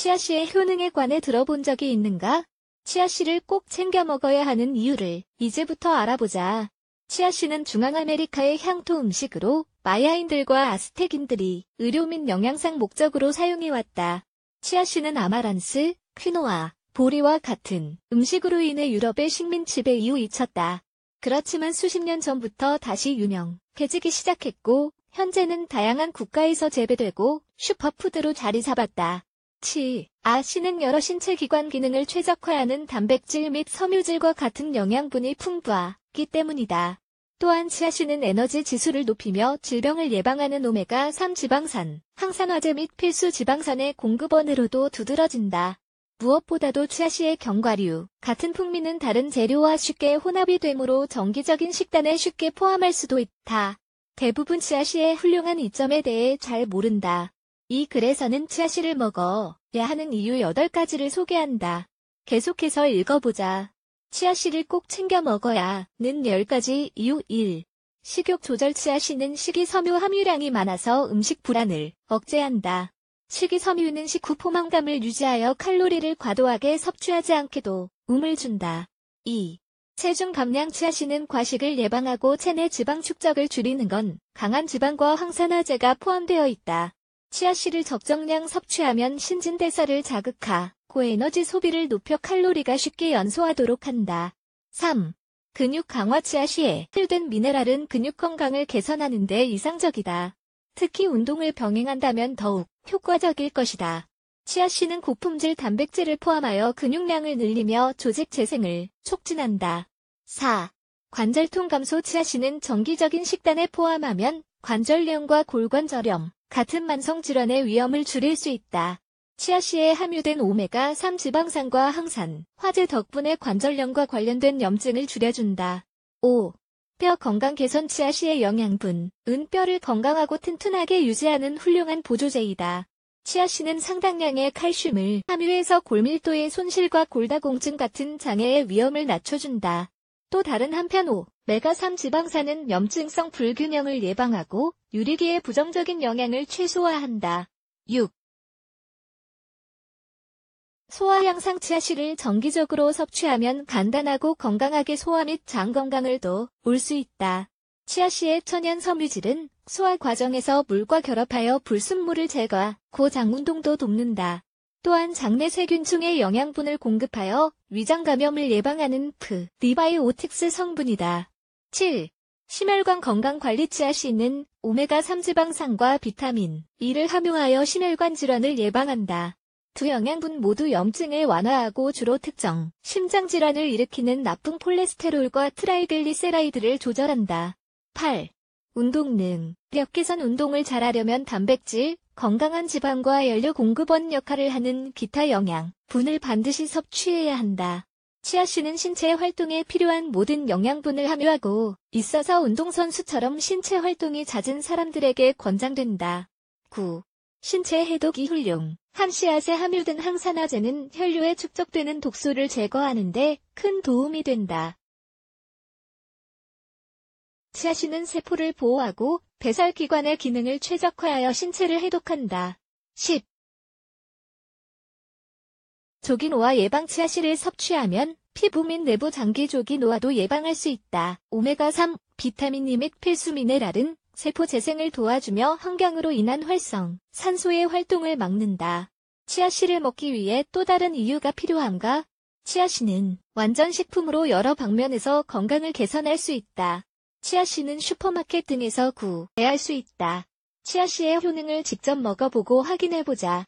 치아씨의 효능에 관해 들어본 적이 있는가? 치아씨를 꼭 챙겨 먹어야 하는 이유를 이제부터 알아보자. 치아씨는 중앙아메리카의 향토 음식으로 마야인들과 아스텍인들이 의료 및 영양상 목적으로 사용해왔다. 치아씨는 아마란스, 퀴노아, 보리와 같은 음식으로 인해 유럽의 식민 지배 이후 잊혔다. 그렇지만 수십 년 전부터 다시 유명해지기 시작했고 현재는 다양한 국가에서 재배되고 슈퍼푸드로 자리 잡았다. 치, 아 씨는 여러 신체 기관 기능을 최적화하는 단백질 및 섬유질과 같은 영양분이 풍부하기 때문이다. 또한 치아씨는 에너지 지수를 높이며 질병을 예방하는 오메가3 지방산, 항산화제 및 필수 지방산의 공급원으로도 두드러진다. 무엇보다도 치아씨의 견과류, 같은 풍미는 다른 재료와 쉽게 혼합이 되므로 정기적인 식단에 쉽게 포함할 수도 있다. 대부분 치아씨의 훌륭한 이점에 대해 잘 모른다. 이 글에서는 치아씨를 먹어 야 하는 이유 8가지를 소개한다. 계속해서 읽어보자. 치아씨를 꼭 챙겨 먹어야 는 10가지 이유 1. 식욕 조절 치아씨는 식이섬유 함유량이 많아서 음식 불안을 억제한다. 식이섬유는 식후 포만감을 유지하여 칼로리를 과도하게 섭취하지 않게도 움을 준다. 2. 체중 감량 치아씨는 과식을 예방하고 체내 지방 축적을 줄이는 건 강한 지방과 항산화제가 포함되어 있다. 치아씨를 적정량 섭취하면 신진대사를 자극하 고 에너지 소비를 높여 칼로리가 쉽게 연소하도록 한다. 3. 근육 강화 치아씨에 필된 미네랄은 근육 건강을 개선하는 데 이상적이다. 특히 운동을 병행한다면 더욱 효과적일 것이다. 치아씨는 고품질 단백질을 포함하여 근육량을 늘리며 조직 재생을 촉진한다. 4. 관절통 감소 치아씨는 정기적인 식단에 포함하면 관절염과 골관절염 같은 만성 질환의 위험을 줄일 수 있다. 치아씨에 함유된 오메가3 지방산과 항산, 화재 덕분에 관절염과 관련된 염증을 줄여준다. 5. 뼈 건강 개선 치아씨의 영양분, 은 뼈를 건강하고 튼튼하게 유지하는 훌륭한 보조제이다. 치아씨는 상당량의 칼슘을 함유해서 골밀도의 손실과 골다공증 같은 장애의 위험을 낮춰준다. 또 다른 한편 오, 메가3 지방산은 염증성 불균형을 예방하고 유리기의 부정적인 영향을 최소화한다. 6. 소화 향상 치아씨를 정기적으로 섭취하면 간단하고 건강하게 소화 및 장 건강을 도울 수 있다. 치아씨의 천연 섬유질은 소화 과정에서 물과 결합하여 불순물을 제거하고 장 운동도 돕는다. 또한 장내 세균총의 영양분을 공급하여 위장 감염을 예방하는 프리바이오틱스 성분이다. 7. 심혈관 건강 관리 치아씨는 오메가3 지방산과 비타민 E를 함유하여 심혈관 질환을 예방한다. 두 영양분 모두 염증을 완화하고 주로 특정 심장 질환을 일으키는 나쁜 콜레스테롤과 트라이글리세라이드를 조절한다. 8. 운동 능력 개선 운동을 잘하려면 단백질, 건강한 지방과 연료 공급원 역할을 하는 기타 영양분을 반드시 섭취해야 한다. 치아씨는 신체 활동에 필요한 모든 영양분을 함유하고 있어서 운동선수처럼 신체 활동이 잦은 사람들에게 권장된다. 9. 신체 해독이 훌륭. 함씨앗에 함유된 항산화제는 혈류에 축적되는 독소를 제거하는데 큰 도움이 된다. 치아씨는 세포를 보호하고 배설기관의 기능을 최적화하여 신체를 해독한다. 10. 조기노화 예방 치아씨를 섭취하면 피부 및 내부 장기 조기노화도 예방할 수 있다. 오메가3, 비타민 E 및 필수 미네랄은 세포 재생을 도와주며 환경으로 인한 활성, 산소의 활동을 막는다. 치아씨를 먹기 위해 또 다른 이유가 필요한가? 치아씨는 완전 식품으로 여러 방면에서 건강을 개선할 수 있다. 치아씨는 슈퍼마켓 등에서 구매할 수 있다. 치아씨의 효능을 직접 먹어보고 확인해보자.